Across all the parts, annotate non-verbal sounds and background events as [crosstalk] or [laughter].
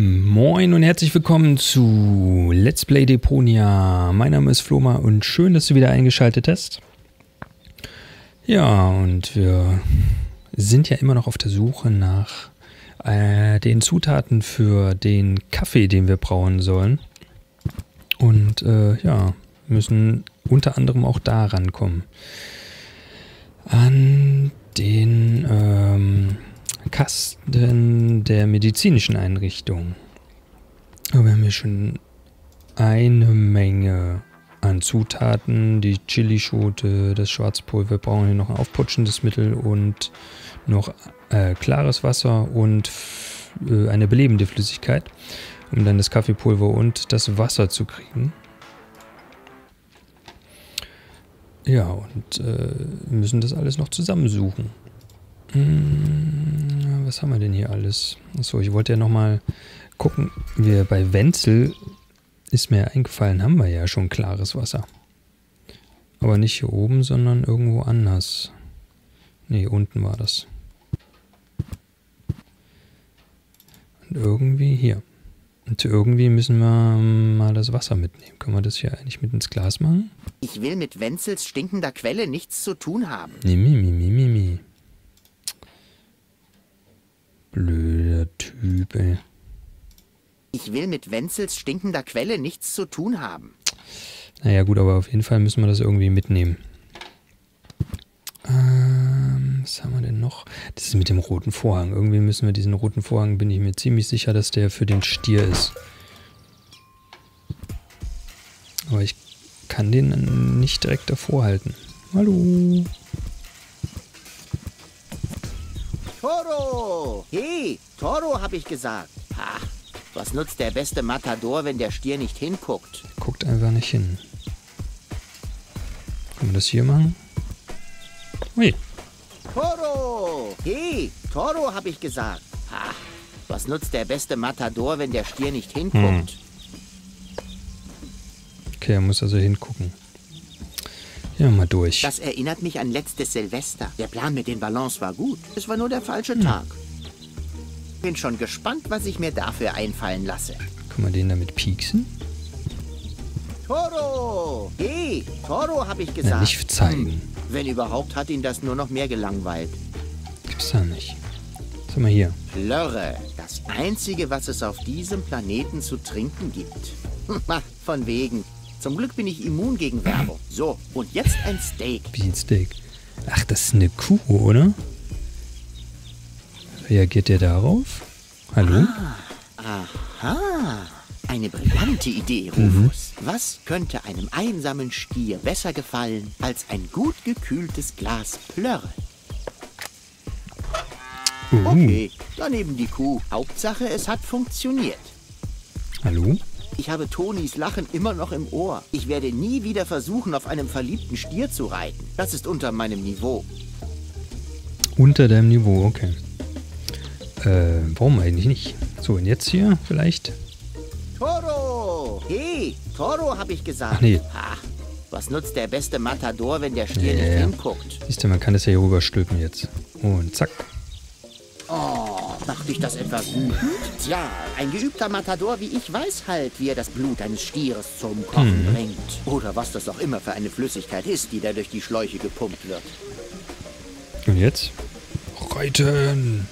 Moin und herzlich willkommen zu Let's Play Deponia. Mein Name ist Floma und schön, dass du wieder eingeschaltet hast. Ja, und wir sind ja immer noch auf der Suche nach äh, den Zutaten für den Kaffee, den wir brauen sollen. Und äh, ja, müssen unter anderem auch da rankommen. An den ähm, Kasten der medizinischen Einrichtung. Aber wir haben hier schon eine Menge an Zutaten. Die Chilischote, das Schwarzpulver. Wir brauchen hier noch ein aufputschendes Mittel und noch äh, klares Wasser und äh, eine belebende Flüssigkeit, um dann das Kaffeepulver und das Wasser zu kriegen. Ja, und äh, müssen das alles noch zusammensuchen. Hm, was haben wir denn hier alles? Achso, ich wollte ja nochmal gucken. Wir bei Wenzel ist mir eingefallen, haben wir ja schon klares Wasser. Aber nicht hier oben, sondern irgendwo anders. Ne, unten war das. Und irgendwie hier. Und irgendwie müssen wir mal das Wasser mitnehmen. Können wir das hier eigentlich mit ins Glas machen? Ich will mit Wenzels stinkender Quelle nichts zu tun haben. Nee, mi, mi, mi, mi, mi. Blöder Typ, ey. Ich will mit Wenzels stinkender Quelle nichts zu tun haben. Naja, gut, aber auf jeden Fall müssen wir das irgendwie mitnehmen. Ähm, was haben wir denn noch? Das ist mit dem roten Vorhang. Irgendwie müssen wir diesen roten Vorhang, bin ich mir ziemlich sicher, dass der für den Stier ist. Aber ich kann den nicht direkt davor halten. Hallo. Toro! Hey, Toro, hab ich gesagt. Ha, was nutzt der beste Matador, wenn der Stier nicht hinguckt? Guckt einfach nicht hin. Können wir das hier machen? Ui. Toro! Hey, Toro, hab ich gesagt. Ha, was nutzt der beste Matador, wenn der Stier nicht hinguckt? Okay, er muss also hingucken. Ja, mal durch. Das erinnert mich an letztes Silvester. Der Plan mit den Ballons war gut. Es war nur der falsche Tag. Bin schon gespannt, was ich mir dafür einfallen lasse. Können wir den damit pieksen? Toro! Hey, Toro, hab ich gesagt. Na, nicht zeigen. Wenn überhaupt, hat ihn das nur noch mehr gelangweilt. Gibt's da nicht. Sag mal hier. Plörre, das Einzige, was es auf diesem Planeten zu trinken gibt. [laughs] Von wegen. Zum Glück bin ich immun gegen Werbung. So, und jetzt ein Steak. Wie ein Steak. Ach, das ist eine Kuh, oder? Reagiert der darauf? Hallo? Aha, eine brillante Idee, Rufus. Was könnte einem einsamen Stier besser gefallen als ein gut gekühltes Glas Plörre? Uh, Okay, daneben die Kuh. Hauptsache, es hat funktioniert. Hallo? Ich habe Tonis Lachen immer noch im Ohr. Ich werde nie wieder versuchen, auf einem verliebten Stier zu reiten. Das ist unter meinem Niveau. Unter deinem Niveau, okay. Äh, warum eigentlich nicht? So, und jetzt hier vielleicht? Toro! Hey, Toro, habe ich gesagt. Ach nee. Ha, was nutzt der beste Matador, wenn der Stier Ja, nicht hinguckt? Siehst du, man kann das ja hier rüberstülpen jetzt. Und zack. Oh, macht dich das etwa wütend? Tja, ein geübter Matador wie ich weiß halt, wie er das Blut eines Stieres zum Kochen Mhm. bringt. Oder was das auch immer für eine Flüssigkeit ist, die da durch die Schläuche gepumpt wird. Und jetzt? Reiten!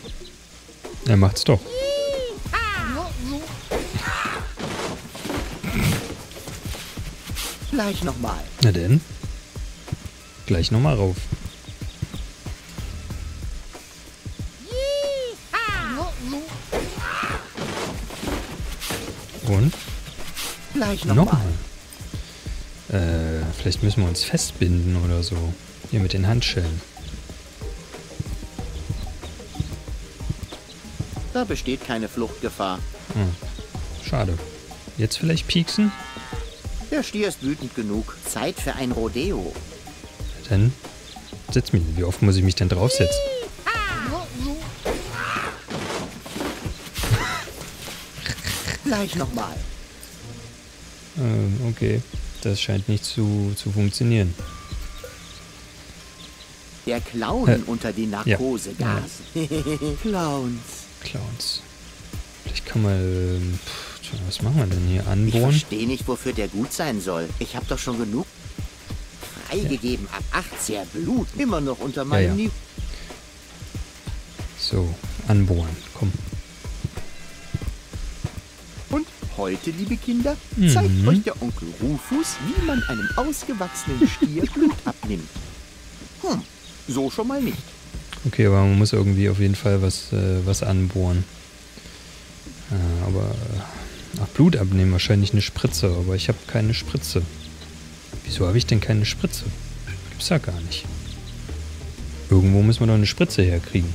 Er macht's doch. Gleich nochmal. Na denn? Gleich nochmal rauf. Gleich nochmal. Nochmal. Äh, vielleicht müssen wir uns festbinden oder so. Hier mit den Handschellen. Da besteht keine Fluchtgefahr. Hm. Schade. Jetzt vielleicht pieksen? Der Stier ist wütend genug. Zeit für ein Rodeo. Dann setz mich. Wie oft muss ich mich denn draufsetzen? Gleich nochmal. Ähm, okay. Das scheint nicht zu, zu funktionieren. Der Clown Äh, unter die Narkosegasen. [laughs] Clowns. Clowns. Vielleicht kann man... Tja, was machen wir denn hier? Ich Anbohren? verstehe nicht, wofür der gut sein soll. Ich habe doch schon genug freigegeben. Ab 18 Blut. Immer noch unter meinem ja. Niveau. So, anbohren. Komm. Heute, liebe Kinder, Mhm. zeigt euch der Onkel Rufus, wie man einem ausgewachsenen Stier [laughs] Blut abnimmt. Hm, so schon mal nicht. Okay, aber man muss irgendwie auf jeden Fall was, äh, was anbohren. Äh, aber... äh, Ach, Blut abnehmen. Wahrscheinlich eine Spritze. Aber ich habe keine Spritze. Wieso habe ich denn keine Spritze? Gibt's ja gar nicht. Irgendwo müssen wir doch eine Spritze herkriegen.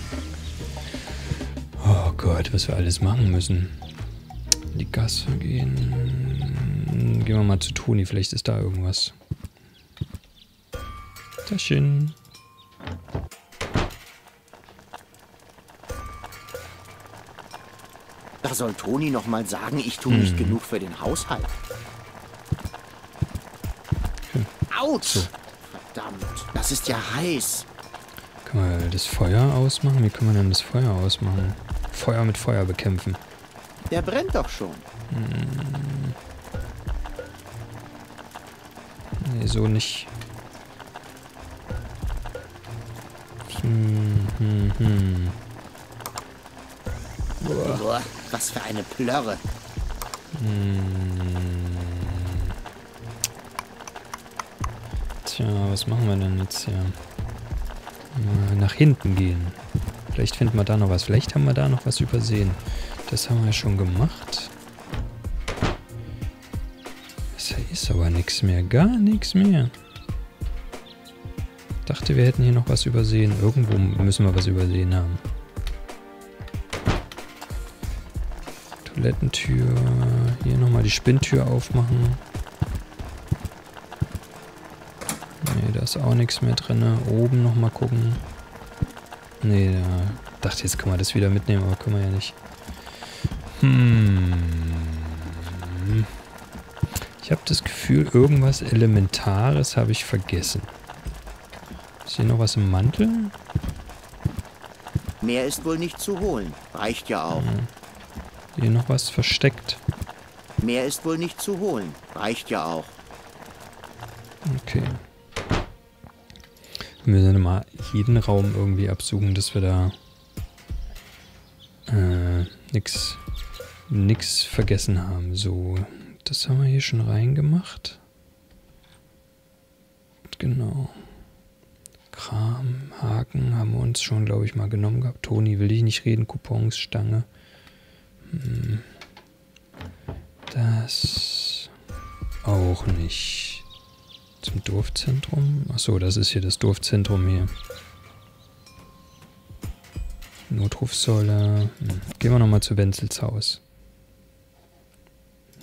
Oh Gott, was wir alles machen müssen. In die Gasse gehen. Gehen wir mal zu Toni, vielleicht ist da irgendwas. Taschen. Da soll Toni noch mal sagen, ich tue nicht genug für den Haushalt. Autsch! Verdammt, das ist ja heiß. Können wir das Feuer ausmachen? Wie können wir denn das Feuer ausmachen? Feuer mit Feuer bekämpfen. Der brennt doch schon. Nee, so nicht. Hm, hm, hm. Boah, was für eine Plörre. Tja, was machen wir denn jetzt hier? Mal nach hinten gehen. Vielleicht finden wir da noch was. Vielleicht haben wir da noch was übersehen. Das haben wir schon gemacht. Das ist aber nichts mehr. Gar nichts mehr. Dachte, wir hätten hier noch was übersehen. Irgendwo müssen wir was übersehen haben. Toilettentür. Hier nochmal die Spinntür aufmachen. Nee, da ist auch nichts mehr drin. Oben nochmal gucken. Nee, da dachte jetzt können wir das wieder mitnehmen, aber können wir ja nicht. Hm. Ich habe das Gefühl, irgendwas Elementares habe ich vergessen. Ist hier noch was im Mantel? Mehr ist wohl nicht zu holen. Reicht ja auch. Hier noch was versteckt. Mehr ist wohl nicht zu holen. Reicht ja auch. Okay. Wir müssen mal jeden Raum irgendwie absuchen, dass wir da äh, nix, nix vergessen haben. So, das haben wir hier schon reingemacht. Genau. Kram, Haken haben wir uns schon, glaube ich, mal genommen gehabt. Toni, will ich nicht reden. Coupons, Stange. Hm. Das auch nicht. Zum Dorfzentrum? Achso, das ist hier das Dorfzentrum hier. Notrufsäule. Hm. Gehen wir nochmal zu Wenzels Haus.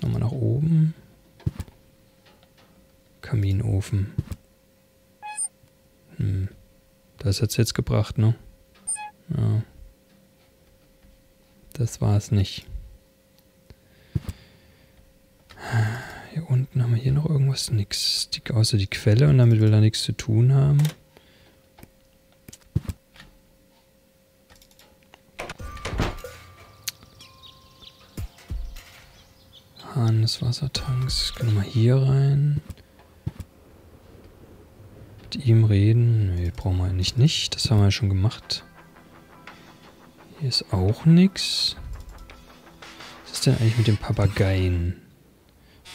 Nochmal nach oben. Kaminofen. Hm. Das hat's jetzt gebracht, ne? Ja. Das war es nicht. Hier unten haben wir hier noch irgendwas? Nix. Außer die Quelle und damit will er nichts zu tun haben. Hahn des Wassertanks. Gehen wir mal hier rein. Mit ihm reden. Nee, brauchen wir eigentlich nicht. Das haben wir ja schon gemacht. Hier ist auch nichts. Was ist denn eigentlich mit dem Papageien?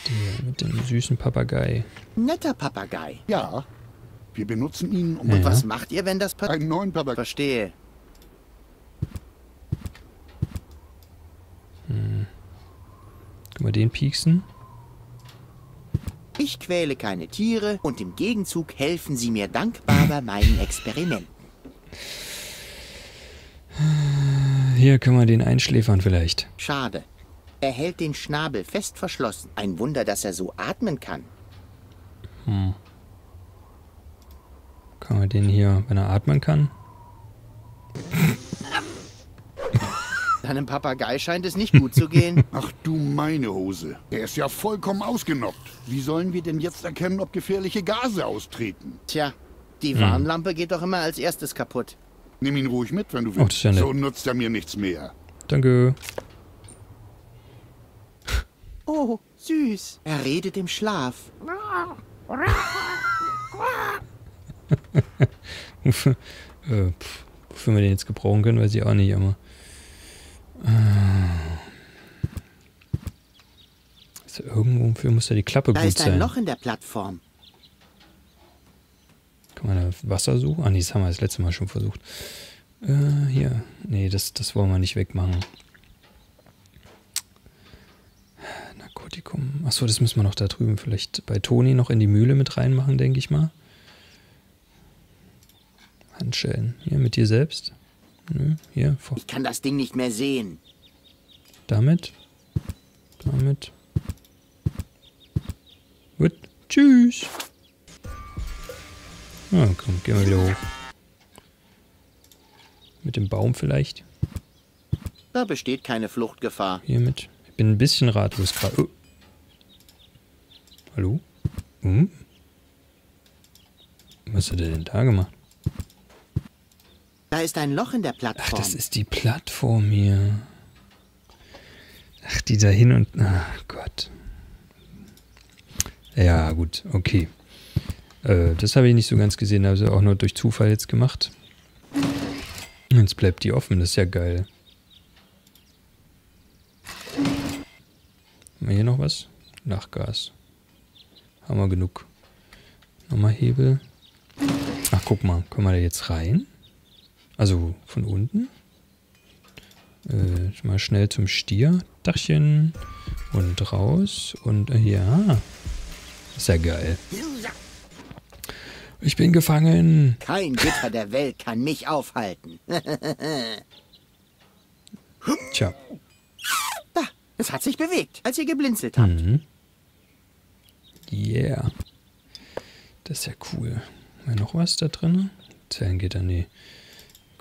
Der, mit dem süßen Papagei. Netter Papagei. Ja, wir benutzen ihn, um Ja. Und was macht ihr, wenn das passiert? einen neuen Papagei. Verstehe. Können wir den pieksen? Ich quäle keine Tiere und im Gegenzug helfen sie mir dankbar bei meinen Experimenten. Hier können wir den einschläfern vielleicht. Schade. Er hält den Schnabel fest verschlossen. Ein Wunder, dass er so atmen kann. Können wir den hier, wenn er atmen kann? Deinem Papagei scheint es nicht gut zu gehen. [laughs] Ach du meine Hose. Er ist ja vollkommen ausgenockt. Wie sollen wir denn jetzt erkennen, ob gefährliche Gase austreten? Tja, die Warnlampe geht doch immer als erstes kaputt. Nimm ihn ruhig mit, wenn du Oh, das ist willst. ja nett. so nutzt er mir nichts mehr. Danke. Oh, süß. Er redet im Schlaf. wofür, [laughs] äh, wofür wir den jetzt gebrauchen können, weiß ich auch nicht, aber. Also irgendwo muss da die Klappe Da gut ist ein sein. Loch in der Plattform. Kann man da Wasser suchen? Ah, nee, das haben wir das letzte Mal schon versucht. Äh, hier. Nee, das, das wollen wir nicht wegmachen. Narkotikum. Achso, das müssen wir noch da drüben vielleicht bei Toni noch in die Mühle mit reinmachen, denke ich mal. Handschellen. Hier mit dir selbst. Nö, hier, vor. Ich kann das Ding nicht mehr sehen. Damit. Damit. Gut. Tschüss. Ah, komm, gehen wir wieder hoch. Mit dem Baum vielleicht. Da besteht keine Fluchtgefahr. Hiermit. Ich bin ein bisschen ratlos gerade. Oh. Hallo? Hm? Was hat er denn da gemacht? Da ist ein Loch in der Ach, Plattform. das ist die Plattform hier. Ach, die da hin und. Ach Gott. Ja, gut, okay. Äh, das habe ich nicht so ganz gesehen, also auch nur durch Zufall jetzt gemacht. Jetzt bleibt die offen, das ist ja geil. Haben wir hier noch was? Lachgas. Haben wir genug. Nochmal Hebel. Ach, guck mal, können wir da jetzt rein? Also von unten. Äh, mal schnell zum Stier. Dachchen. Und raus. Und äh, ja. Ist ja geil. Ich bin gefangen. Kein Gitter der Welt kann mich aufhalten. [laughs] Tja. Da, es hat sich bewegt, als ihr geblinzelt habt. Mhm. Yeah. Das ist ja cool. Haben wir noch was da drin? Zellengitter, nee.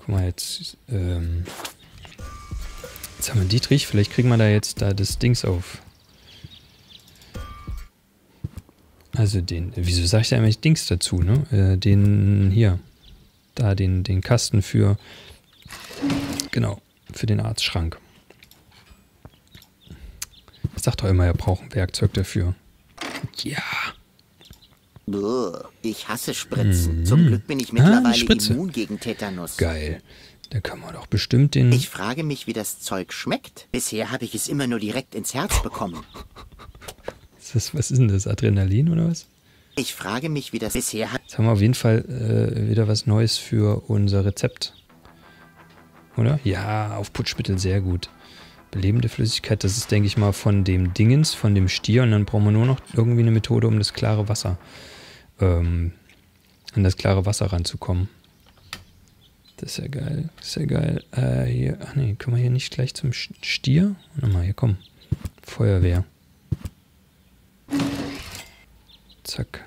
Guck mal, jetzt, ähm, jetzt haben wir Dietrich. Vielleicht kriegen wir da jetzt da das Dings auf. Also den, wieso sag ich da eigentlich Dings dazu, ne? Äh, den hier. Da, den, den Kasten für, genau, für den Arztschrank. Ich sag doch immer, er braucht ein Werkzeug dafür. Ja. Ich hasse Spritzen. Zum Glück bin ich Ah, mittlerweile Spritze. immun gegen Tetanus. Geil. Da können wir doch bestimmt den. Ich frage mich, wie das Zeug schmeckt. Bisher habe ich es immer nur direkt ins Herz bekommen. [laughs] Ist das, was ist denn das? Adrenalin oder was? Ich frage mich, wie das bisher hat. Jetzt haben wir auf jeden Fall äh, wieder was Neues für unser Rezept. Oder? Ja, auf Putschmittel sehr gut. Belebende Flüssigkeit, das ist, denke ich mal, von dem Dingens, von dem Stier. Und dann brauchen wir nur noch irgendwie eine Methode, um das klare Wasser, ähm, an das klare Wasser ranzukommen. Das ist ja geil. Das ist ja geil. Äh, hier, ach nee, können wir hier nicht gleich zum Stier? Nochmal, hier, komm. Feuerwehr. Zack.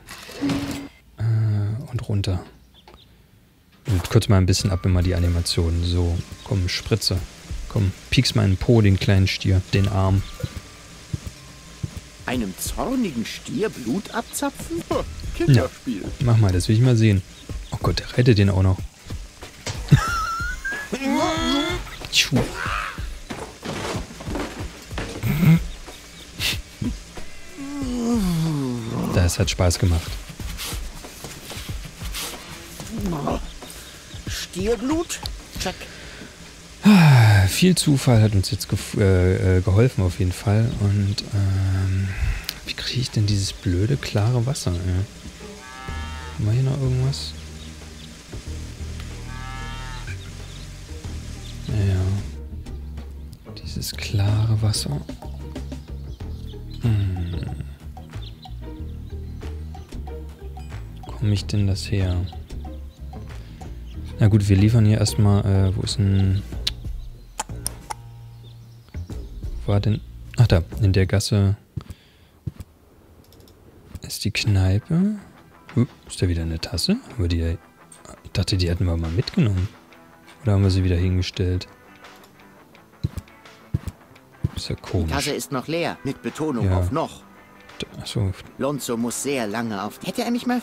Äh, und runter. Und kurz mal ein bisschen ab immer die Animation. So, komm, Spritze. Komm, pieks mal in den Po, den kleinen Stier, den Arm. Einem zornigen Stier Blut abzapfen? Kinderspiel. Mach mal, das will ich mal sehen. Oh Gott, der rettet den auch noch. [laughs] Tschu. Das hat Spaß gemacht. Stierblut? Check. Viel Zufall hat uns jetzt gef- äh, äh, geholfen auf jeden Fall. Und wie kriege ich denn dieses blöde, klare Wasser? Ey? Haben wir hier noch irgendwas? Naja. Dieses klare Wasser. Hm. Komme ich denn das her? Na gut, wir liefern hier erstmal, äh, wo ist denn... Wo war denn... Ach da, in der Gasse ist die Kneipe. Huh, ist da wieder eine Tasse? Haben wir die... Ich dachte, die hätten wir mal mitgenommen. Oder haben wir sie wieder hingestellt? Ist ja Die komisch. Tasse ist noch leer. Mit Betonung Ja. auf noch. Achso, Lonzo muss sehr lange auf. Hätte er mich mal.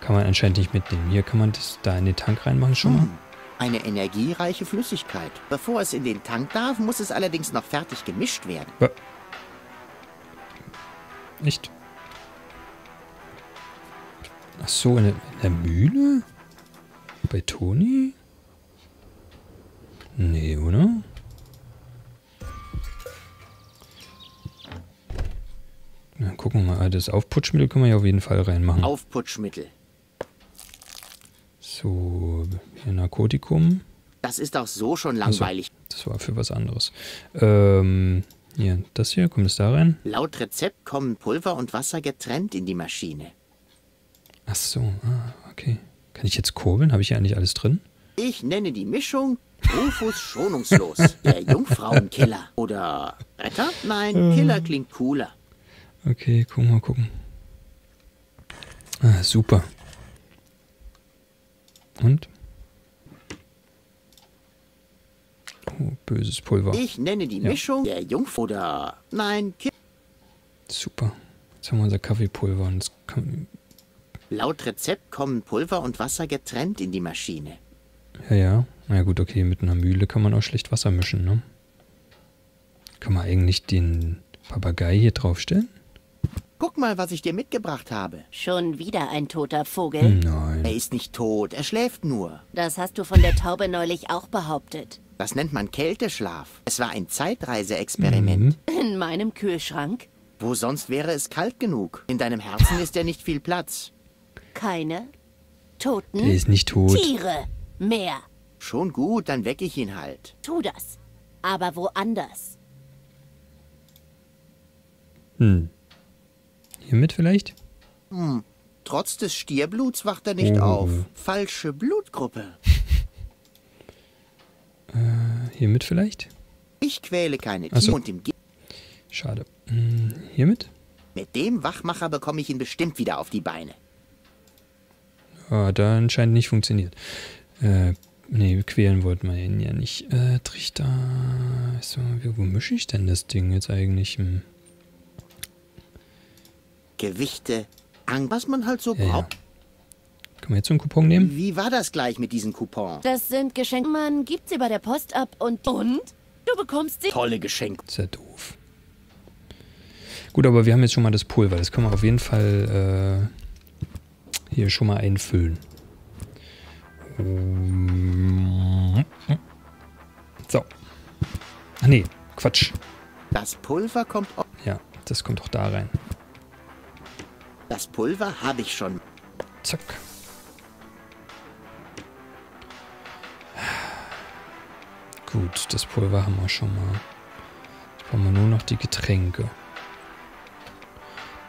kann man anscheinend nicht mitnehmen. Hier kann man das da in den Tank reinmachen schon mal. Hm, eine energiereiche Flüssigkeit. Bevor es in den Tank darf, muss es allerdings noch fertig gemischt werden. Wa- Echt? Ach so, in der, in der Mühle? Bei Toni? Nee, oder? Na, gucken wir mal. Das Aufputschmittel können wir ja auf jeden Fall reinmachen. Aufputschmittel. So, hier Narkotikum. Das ist auch so schon langweilig. das war für was anderes. Ähm, hier, das hier, kommt es da rein? Laut Rezept kommen Pulver und Wasser getrennt in die Maschine. Ach so, ah, okay. Kann ich jetzt kurbeln? Habe ich hier eigentlich alles drin? Ich nenne die Mischung Rufus schonungslos, [laughs] der Jungfrauenkiller. Oder Retter? Nein, Killer klingt cooler. Okay, gucken mal gucken. Ah, super. Und? Oh, böses Pulver. Ich nenne die Ja. Mischung der Jungfrau. Oder nein, Ki Super. Jetzt haben wir unser Kaffeepulver und es kann, Laut Rezept kommen Pulver und Wasser getrennt in die Maschine. Ja, ja. Na ja, gut, okay, mit einer Mühle kann man auch schlecht Wasser mischen, ne? Kann man eigentlich den Papagei hier draufstellen? Guck mal, was ich dir mitgebracht habe. Schon wieder ein toter. Vogel? Er Nein. ist nicht tot, er schläft nur. Das hast du von der Taube neulich auch behauptet. Das nennt man Kälteschlaf. Es war ein Zeitreiseexperiment. Mhm. In meinem Kühlschrank? Wo sonst wäre es kalt genug? In deinem Herzen ist ja nicht viel Platz. Keine toten Der ist nicht tot. Tiere mehr. Schon gut, dann weck ich ihn halt. Tu das. Aber woanders. Hm. Hiermit vielleicht? Trotz des Stierbluts wacht er nicht Oh. auf. Falsche Blutgruppe. Hiermit vielleicht? Ich quäle keine Ach so. Tiere und im Ge Schade. Hm, hiermit? mit dem Wachmacher bekomme ich ihn bestimmt wieder auf die Beine. Ah, da anscheinend nicht funktioniert. Äh, nee, quälen wollten wir ihn ja nicht. Äh, Trichter. So, wo mische ich denn das Ding jetzt eigentlich? Hm. Gewichte, Ang, was man halt so ja. braucht. Kann man jetzt so einen Coupon nehmen? Wie war das gleich mit diesen Coupons? Das sind Geschenke. Man gibt sie bei der Post ab und... Und? Du bekommst sie... Tolle Geschenke. Ist ja doof. Gut, aber wir haben jetzt schon mal das Pulver. Das können wir auf jeden Fall äh, hier schon mal einfüllen. So. Ach nee, Quatsch. Das Pulver kommt. Ja, das kommt auch da rein. Das Pulver habe ich schon. Zack. Gut, das Pulver haben wir schon mal. Jetzt brauchen wir nur noch die Getränke.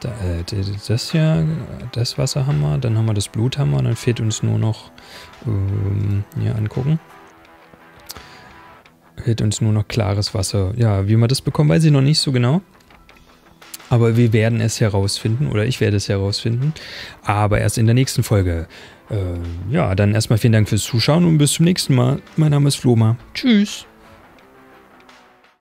Da, äh, das ja, das Wasser haben wir, dann haben wir das Blut haben wir, dann fehlt uns nur noch, ähm, hier angucken. Fehlt uns nur noch klares Wasser. Ja, wie wir das bekommen, weiß ich noch nicht so genau. Aber wir werden es herausfinden, oder ich werde es herausfinden. Aber erst in der nächsten Folge. Äh, ja, dann erstmal vielen Dank fürs Zuschauen und bis zum nächsten Mal. Mein Name ist Floma. Tschüss.